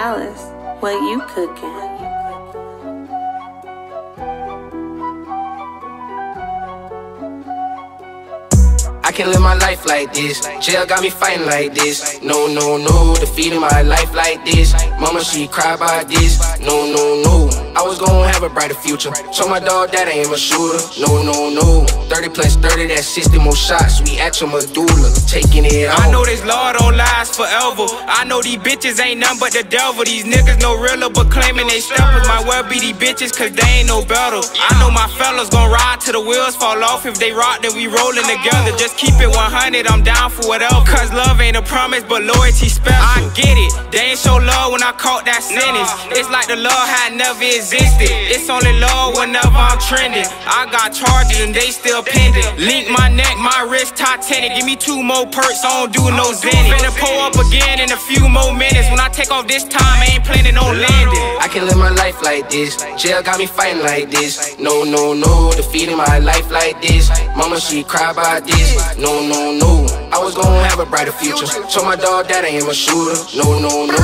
Palace, what you cooking? I can't live my life like this. Jail got me fighting like this. No, no, no. Defeating my life like this. Mama, she cry about this. No, no, no. I was gonna have a brighter future. Show my dog that I am a shooter. No, no, no. 30 plus 30, that's 60 more shots. We at your medulla, taking it out. I know this law don't last forever. I know these bitches ain't nothing but the devil. These niggas no realer, but claiming they steppers. My well be these bitches, cause they ain't no better. I know my fellas gon' ride till the wheels fall off. If they rock, then we rollin' together. Just keep it 100, I'm down for whatever. Cause love ain't a promise, but loyalty special. I get it. They ain't show love when I caught that sentence. It's like the love had never existed. It's only love whenever I'm trending. I got charges and they still pending. Link my neck, my wrist, Titanic. Give me two more perks, I don't do no zenny. Finna pull up again in a few more minutes. When I take off this time, I ain't planning on landing. I can live my life like this. Jail got me fighting like this. No, no, no. Defeating my life like this. Mama, she cry about this. No, no, no. I was gonna have a brighter future. Show my dog that I am a shooter. No, no, no.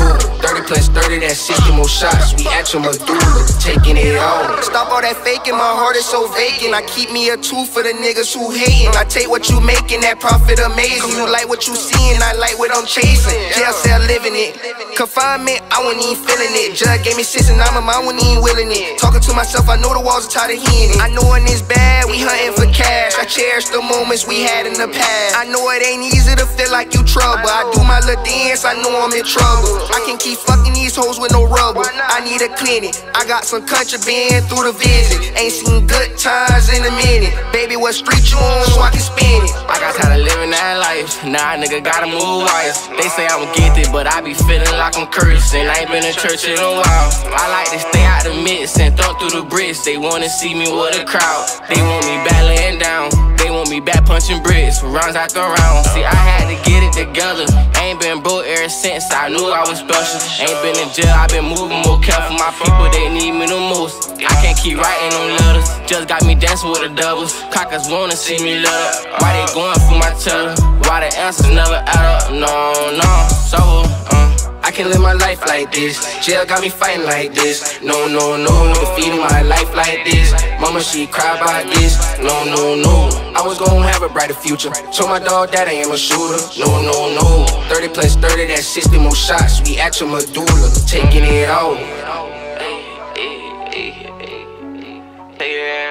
30 plus 30, that's 60 more shots. We at your medulla, taking it all. Stop all that faking, my heart is so vacant. I keep me a two for the niggas who hating. I take what you making, that profit amazing. You like what you seeing, I like what I'm chasing. Jail cell living it. Confinement, I wasn't even feeling it. Judge gave me six and I'm a I wasn't even willing it. Talking myself, I know the walls are tired of hearing it. I know when it's bad, we hunting for cash. I cherish the moments we had in the past. I know it ain't easy to feel like you trouble. I do my little dance, I know I'm in trouble. I can keep fucking these hoes with no rubber. I need a clinic. I got some contraband through the visit. Ain't seen good times in a minute. Baby, what street you on so I can spin it? I got tired of living that life. Nah, nigga gotta move wires. They say I'm gifted, but I be feeling like I'm cursing. I ain't been in church in a while. I like to stay out the mix and thump through the bricks. They wanna see me with a crowd. They want me back laying down. They want me back punching bricks, rounds after round. See, I had to get it together. Ain't been broke ever since I knew I was special. Ain't been in jail, I been moving more careful. My people, they need me the most. I can't keep writing no letters. Just got me dancing with the doubles. Cockers wanna see me love. Why they going for my cheddar? Why the answers never add up? No, no, so, can live my life like this. Jail got me fighting like this. No, no, no, defeating my life like this. Mama, she cry about this. No, no, no. I was gonna have a brighter future. Told my dog that I am a shooter. No, no, no. 30 plus 30, that's 60 more shots. We at your medulla, taking it out. Hey, hey, hey, hey, hey,